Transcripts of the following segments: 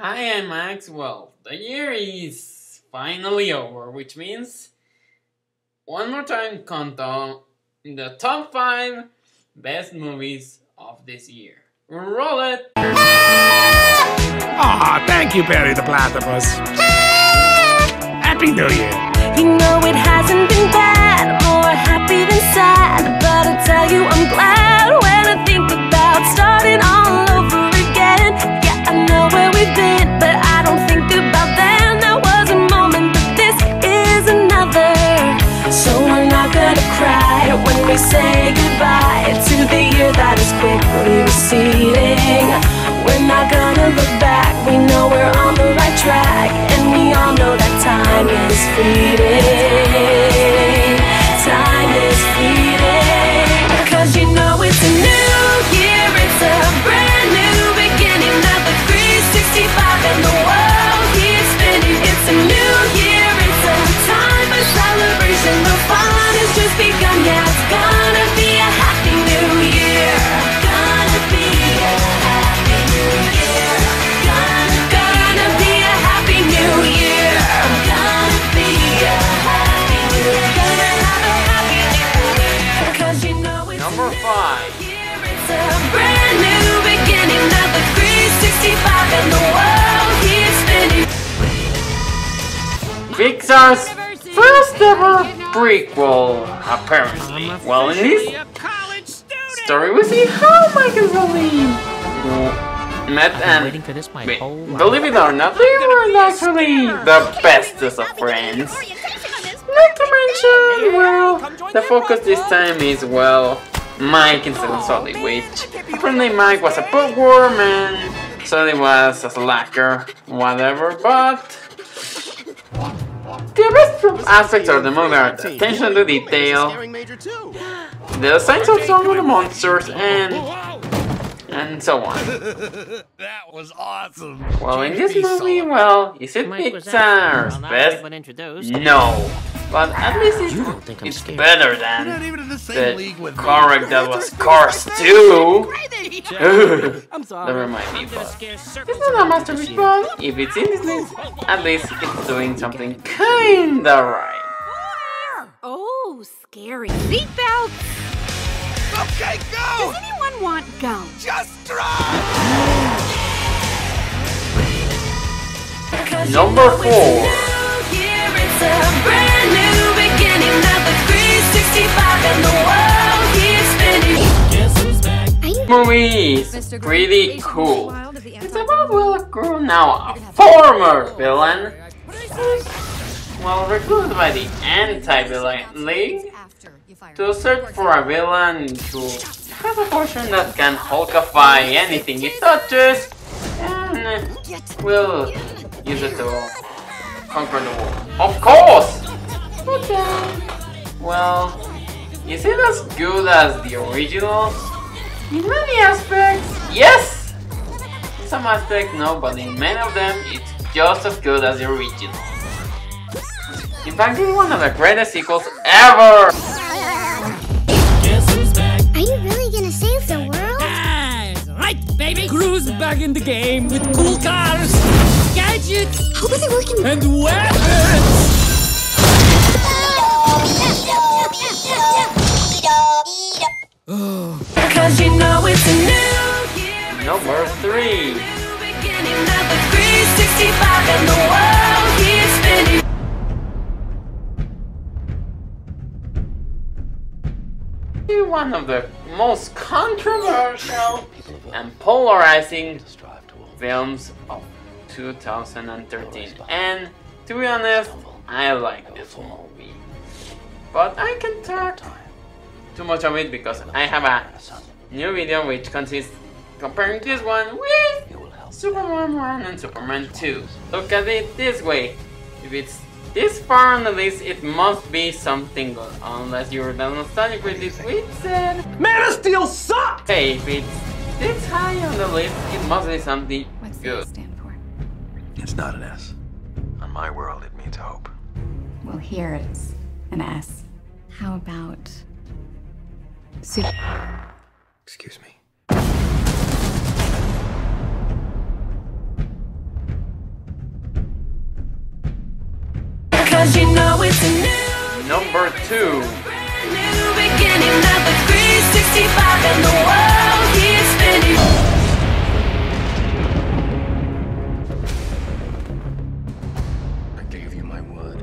Hi, I'm Max. Well, the year is finally over, which means one more time countdown in the top five best movies of this year. Roll it! Aw, thank you, Barry the Platypus. Happy New Year. You know it hasn't been bad, more happy than sad. But I tell you, I'm glad when I think about starting all say goodbye to the year that is quickly receding. We're not gonna look back, we know we're on the right track, and we all know that time is fleeting. Pixar's first ever prequel, apparently. Well, in this story, we see how Michael Sully met and waiting for this my Wait, believe it or not, they weren't actually the bestest of friends. Not to mention, well, the focus this time is, well, Mike instead of Sully, which apparently Mike was a bookworm and Sully was a slacker, whatever, but the best aspects of the movie are the attention to detail, the designs of some of the monsters, and and so on. That was awesome. Well, in this movie, well, is it Mike. Pixar's Well, now best? everyone. No, but at least it's, You don't think I'm it's scared. better You're not than even in the same league with me. that was Cars 2. I'm sorry. Never mind me, I'm gonna but it's not a around masterpiece, but if it's in this list, at least it's doing something kinda right. Oh, scary. Seatbelts! Okay, go! Does anyone want gum? Just drive! Number you know it's a four. Movie is pretty cool. It's about, well, Gru now, a former villain, well, recruited by the anti-villain league. to search for a villain who has a potion that can hulkify anything. It touches and will use it to conquer the world. Of course! But then, well, is it as good as the original? In many aspects, yes! In some aspects, no, but in many of them, it's just as good as the original. In fact, it's one of the greatest sequels ever! Are you really gonna save the world? Right, baby! Gru's back in the game with cool cars, gadgets, How is it working? and weapons! Oh. Cause you know it's a new year. Number three. New beginning. Now the 365 and the world keeps spinning. One of the most controversial and polarizing films of 2013. And to be honest, I like this movie. But I can talk too much of it because I have a new video which consists comparing this one with Superman 1 and Superman 2. Look at it this way. If it's this far on the list, it must be something good. Unless you're the nostalgic with this which said, Man of Steel sucked! hey, if it's this high on the list, it must be something What's good. that stand for? It's not an S. On my world, it means hope. Well, here it's an S. How about super? Excuse me. Cause you know it's a new Number two. New beginning, number 365 and the world keeps spinning. I gave you my word.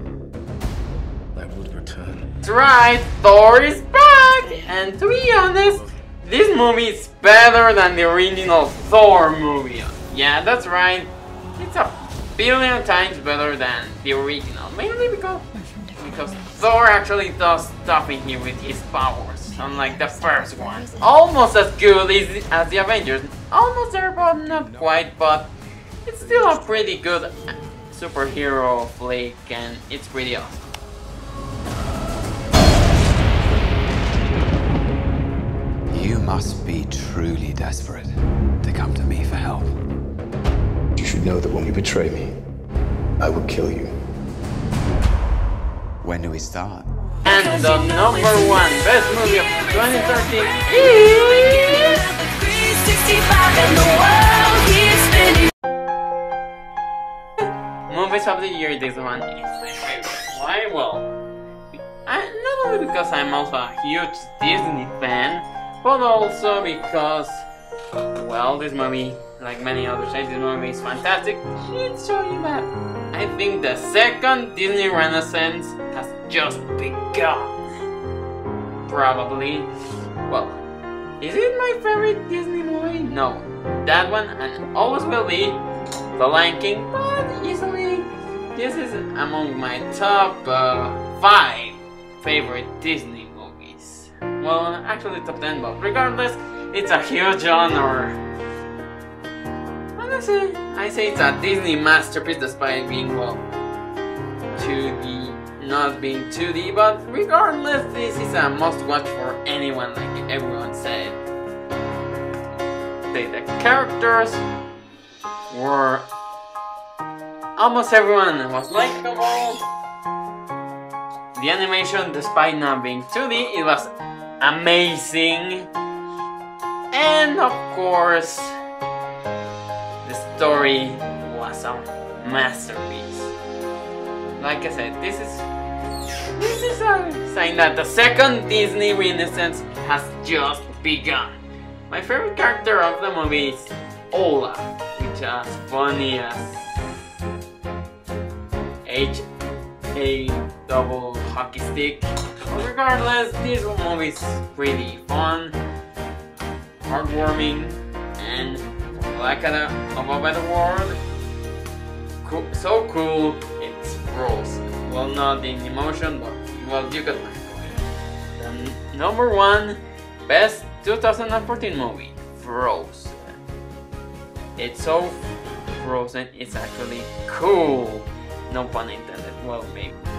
I would return. That's right, Thor is back! And to be honest, this movie is better than the original Thor movie. Yeah, that's right. It's a billion times better than the original. Mainly because because Thor actually does stuff in here with his powers, unlike the first one. Almost as good as, as the Avengers. Almost there, but not quite, but it's still a pretty good superhero flick, and it's pretty awesome. Must be truly desperate to come to me for help. You should know that when you betray me, I will kill you. When do we start? And the number one best movie of 2013 is... Not the 365 and the world keeps spinning. Movies of the year, this one is my favorite. Why? Well, I, not only because I'm also a huge Disney fan, but also because, well, this movie, like many other say, this movie is fantastic. It's showing that I think the second Disney Renaissance has just begun. Probably. Well, is it my favorite Disney movie? No. That one and always will be The Lion King, but easily this is among my top uh, five favorite Disney movies. Well, actually top 10, but regardless, it's a huge honor. Honestly, I say it's a Disney masterpiece despite being, well, 2D, not being 2D, but regardless, this is a must watch for anyone, like everyone said. The, the characters were almost everyone was likable. The animation, despite not being 2D, it was amazing. And of course, the story was a masterpiece. Like I said, this is this is a sign that the second Disney Renaissance has just begun. My favorite character of the movie is Olaf, which is funny as H A double hockey stick. But regardless, this movie is pretty fun, heartwarming, and like a above by the world. Cool, so cool, it's rolls. Well, not in emotion, but well, you got my point. Number one best 2014 movie, Frozen. It's so frozen, it's actually cool. No pun intended. Well, maybe.